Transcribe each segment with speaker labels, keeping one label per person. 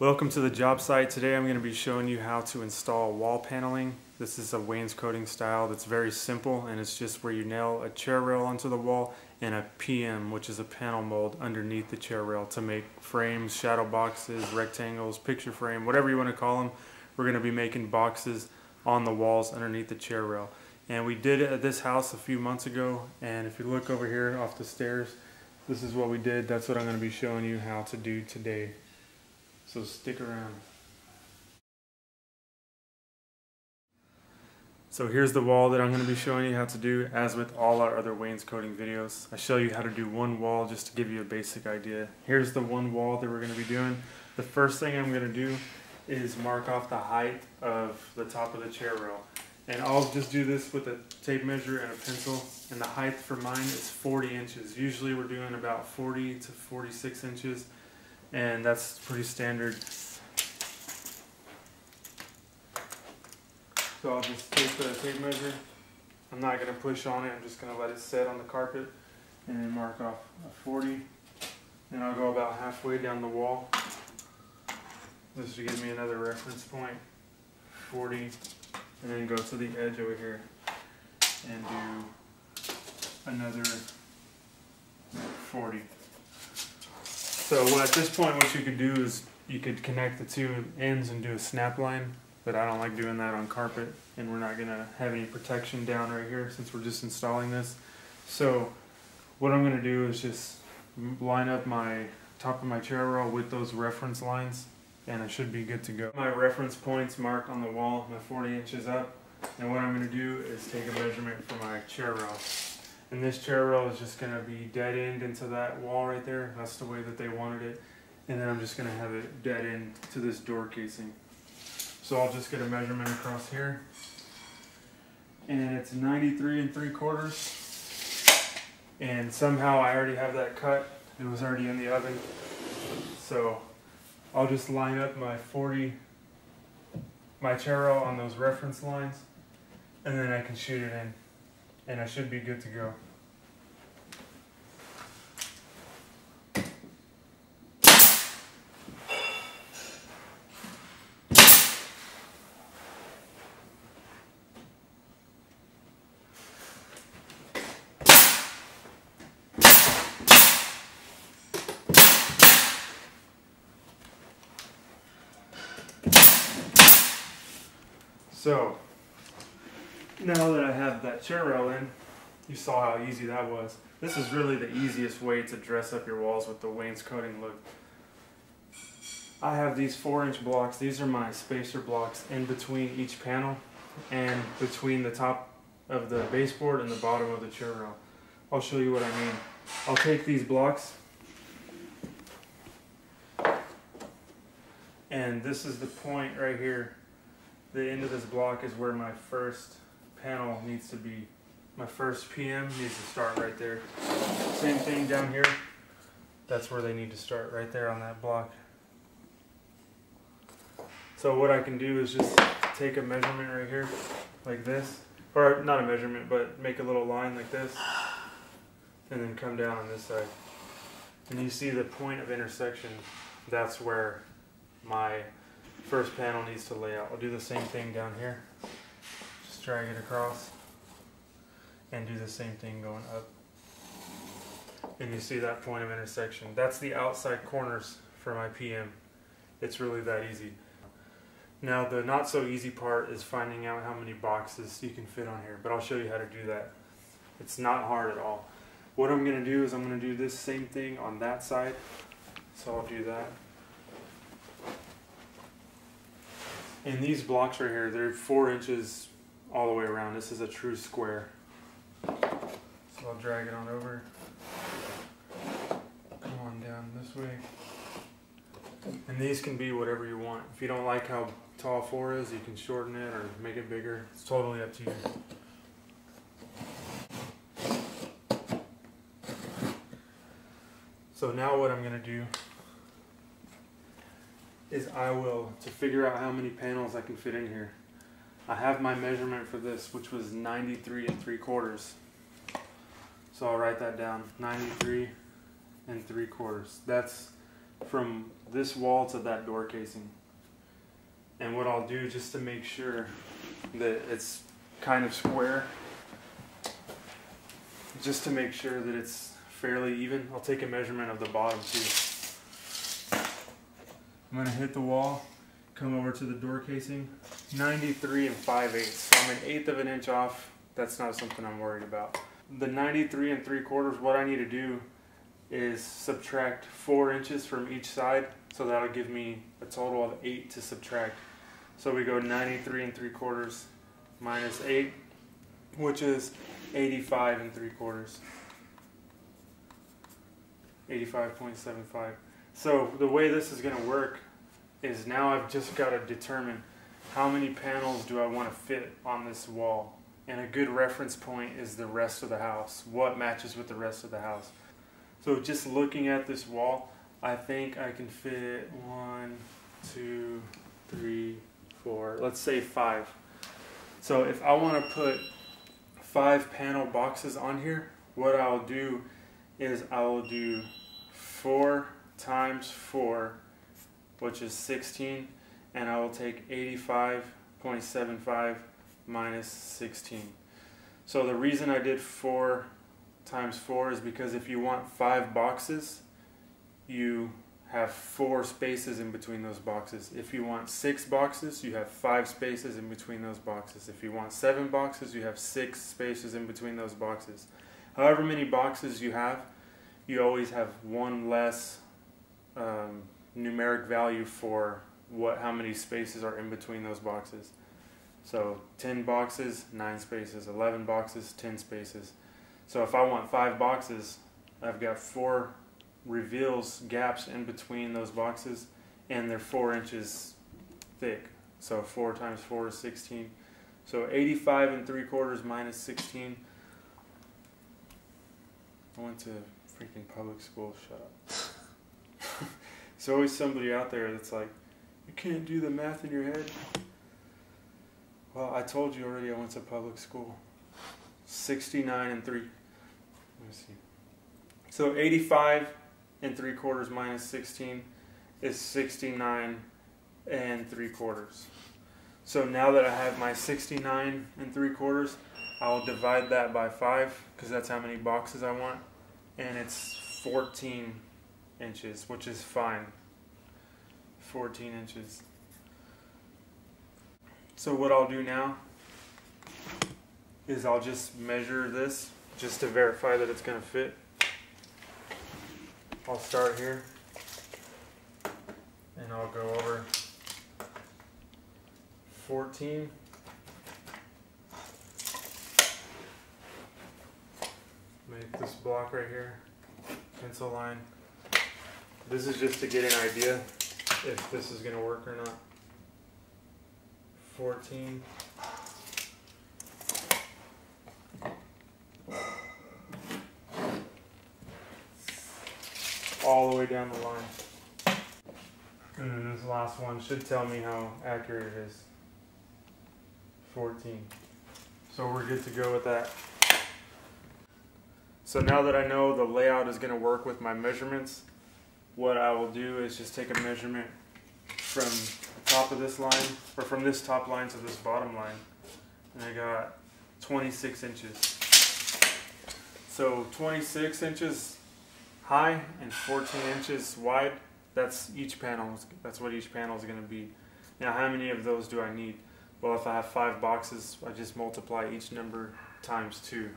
Speaker 1: Welcome to the job site. Today I'm going to be showing you how to install wall paneling. This is a wainscoting style that's very simple and it's just where you nail a chair rail onto the wall and a PM, which is a panel mold underneath the chair rail to make frames, shadow boxes, rectangles, picture frame, whatever you want to call them. We're going to be making boxes on the walls underneath the chair rail. And we did it at this house a few months ago and if you look over here off the stairs, this is what we did. That's what I'm going to be showing you how to do today. So stick around. So here's the wall that I'm going to be showing you how to do as with all our other wainscoting videos. I show you how to do one wall just to give you a basic idea. Here's the one wall that we're going to be doing. The first thing I'm going to do is mark off the height of the top of the chair rail. And I'll just do this with a tape measure and a pencil. And the height for mine is 40 inches. Usually we're doing about 40 to 46 inches and that's pretty standard. So I'll just take the tape measure. I'm not going to push on it, I'm just going to let it set on the carpet and then mark off a 40. Then I'll go about halfway down the wall. This will give me another reference point, 40, and then go to the edge over here and do another 40. So at this point, what you could do is you could connect the two ends and do a snap line, but I don't like doing that on carpet, and we're not gonna have any protection down right here since we're just installing this. So what I'm gonna do is just line up my top of my chair rail with those reference lines, and I should be good to go. My reference points marked on the wall, my 40 inches up, and what I'm gonna do is take a measurement for my chair rail. And this chair rail is just going to be dead end into that wall right there. That's the way that they wanted it. And then I'm just going to have it dead end to this door casing. So I'll just get a measurement across here. And it's 93 and 3 quarters. And somehow I already have that cut. It was already in the oven. So I'll just line up my 40, my chair rail on those reference lines. And then I can shoot it in and I should be good to go. So, now that I have that chair rail in, you saw how easy that was. This is really the easiest way to dress up your walls with the wainscoting look. I have these four inch blocks. These are my spacer blocks in between each panel and between the top of the baseboard and the bottom of the chair rail. I'll show you what I mean. I'll take these blocks and this is the point right here. The end of this block is where my first panel needs to be. My first PM needs to start right there. Same thing down here. That's where they need to start, right there on that block. So what I can do is just take a measurement right here, like this. Or not a measurement, but make a little line like this. And then come down on this side. And you see the point of intersection. That's where my first panel needs to lay out. I'll do the same thing down here drag it across and do the same thing going up. And you see that point of intersection. That's the outside corners for my PM. It's really that easy. Now the not so easy part is finding out how many boxes you can fit on here, but I'll show you how to do that. It's not hard at all. What I'm going to do is I'm going to do this same thing on that side. So I'll do that. And these blocks right here, they're four inches all the way around. This is a true square. So I'll drag it on over. Come on down this way. And these can be whatever you want. If you don't like how tall 4 is, you can shorten it or make it bigger. It's totally up to you. So now what I'm going to do is I will, to figure out how many panels I can fit in here, I have my measurement for this, which was 93 and 3 quarters. So I'll write that down, 93 and 3 quarters. That's from this wall to that door casing. And what I'll do just to make sure that it's kind of square, just to make sure that it's fairly even, I'll take a measurement of the bottom too. I'm gonna hit the wall, come over to the door casing, 93 and 5 eighths. I'm an eighth of an inch off. That's not something I'm worried about. The 93 and 3 quarters, what I need to do is subtract 4 inches from each side. So that'll give me a total of 8 to subtract. So we go 93 and 3 quarters minus 8, which is 85 and 3 quarters. 85.75. So the way this is going to work is now I've just got to determine how many panels do I want to fit on this wall. And a good reference point is the rest of the house. What matches with the rest of the house. So just looking at this wall, I think I can fit one, two, three, four, let's say five. So if I want to put five panel boxes on here, what I'll do is I will do four times four, which is 16, and I will take 85.75 minus 16. So the reason I did four times four is because if you want five boxes, you have four spaces in between those boxes. If you want six boxes, you have five spaces in between those boxes. If you want seven boxes, you have six spaces in between those boxes. However many boxes you have, you always have one less um, numeric value for what how many spaces are in between those boxes. So 10 boxes, 9 spaces, 11 boxes, 10 spaces. So if I want 5 boxes, I've got 4 reveals gaps in between those boxes and they're 4 inches thick. So 4 times 4 is 16. So 85 and 3 quarters minus 16. I went to freaking public school, shut up. There's always somebody out there that's like, you can't do the math in your head. Well, I told you already I went to public school. 69 and 3. Let me see. So 85 and 3 quarters minus 16 is 69 and 3 quarters. So now that I have my 69 and 3 quarters, I'll divide that by 5 because that's how many boxes I want. And it's 14 inches, which is fine. 14 inches. So what I'll do now is I'll just measure this just to verify that it's going to fit. I'll start here and I'll go over 14 make this block right here pencil line this is just to get an idea if this is going to work or not. 14 all the way down the line. And then this last one should tell me how accurate it is. 14 so we're good to go with that. So now that I know the layout is going to work with my measurements, what I will do is just take a measurement from the top of this line, or from this top line to this bottom line. And I got 26 inches. So 26 inches high and 14 inches wide, that's each panel, that's what each panel is going to be. Now how many of those do I need? Well, if I have five boxes, I just multiply each number times two.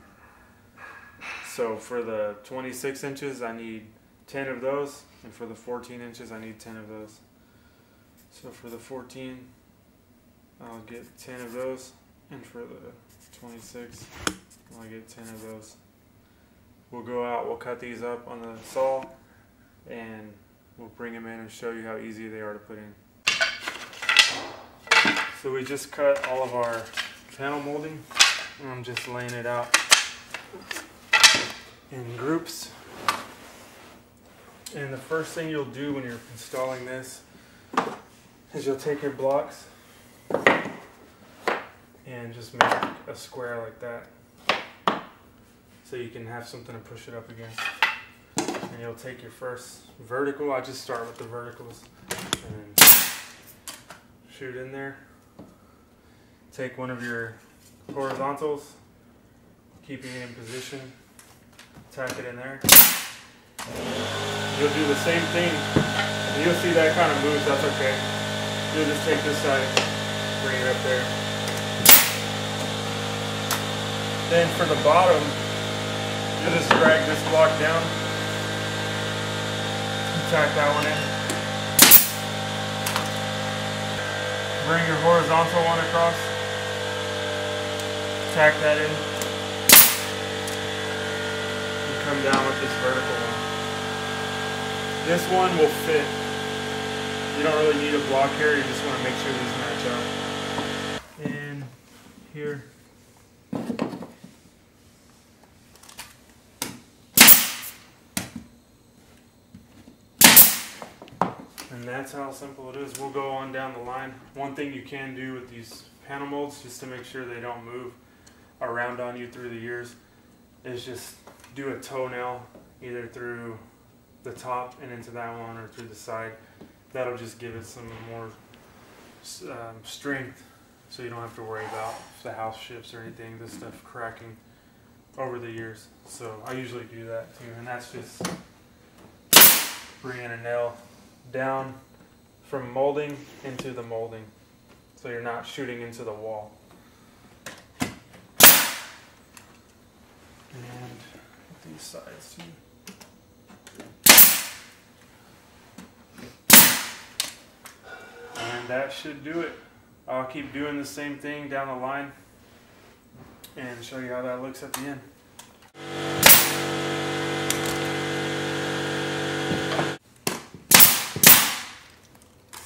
Speaker 1: So for the 26 inches, I need 10 of those, and for the 14 inches, I need 10 of those. So for the 14, I'll get 10 of those, and for the 26, I'll get 10 of those. We'll go out, we'll cut these up on the saw, and we'll bring them in and show you how easy they are to put in. So we just cut all of our panel molding, and I'm just laying it out in groups. And the first thing you'll do when you're installing this is you'll take your blocks and just make a square like that so you can have something to push it up against. and you'll take your first vertical. I just start with the verticals and shoot in there. Take one of your horizontals, keeping it in position, tack it in there. You'll do the same thing. You'll see that kind of moves, that's okay. You'll just take this side, bring it up there. Then for the bottom, you'll just drag this block down, tack that one in. Bring your horizontal one across, tack that in, and come down with this vertical one. This one will fit. You don't really need a block here, you just want to make sure these match up. And here. And that's how simple it is. We'll go on down the line. One thing you can do with these panel molds, just to make sure they don't move around on you through the years, is just do a toenail either through the top and into that one or through the side. That'll just give it some more um, strength so you don't have to worry about the house shifts or anything, this stuff cracking over the years. So I usually do that too, and that's just bringing a nail down from molding into the molding so you're not shooting into the wall. And these sides too. That should do it. I'll keep doing the same thing down the line and show you how that looks at the end.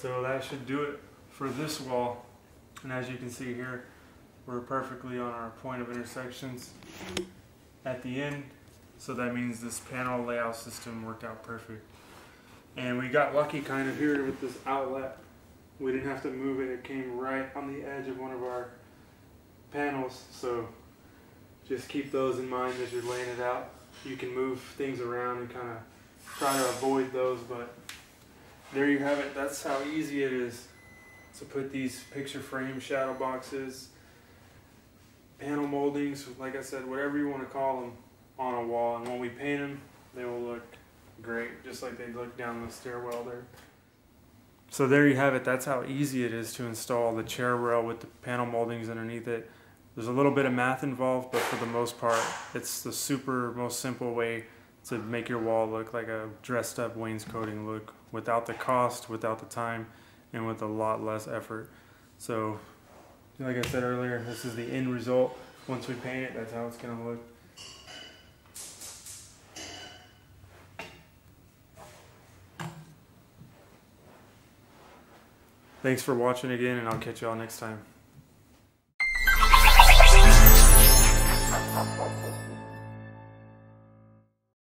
Speaker 1: So that should do it for this wall. And as you can see here, we're perfectly on our point of intersections at the end. So that means this panel layout system worked out perfect. And we got lucky kind of here with this outlet. We didn't have to move it. It came right on the edge of one of our panels. So just keep those in mind as you're laying it out. You can move things around and kind of try to avoid those, but there you have it. That's how easy it is to put these picture frame shadow boxes, panel moldings, like I said, whatever you want to call them, on a wall. And when we paint them, they will look great, just like they look down the stairwell there. So there you have it. That's how easy it is to install the chair rail with the panel moldings underneath it. There's a little bit of math involved, but for the most part, it's the super most simple way to make your wall look like a dressed up wainscoting look without the cost, without the time, and with a lot less effort. So, like I said earlier, this is the end result. Once we paint it, that's how it's going to look. Thanks for watching again, and I'll catch y'all next time.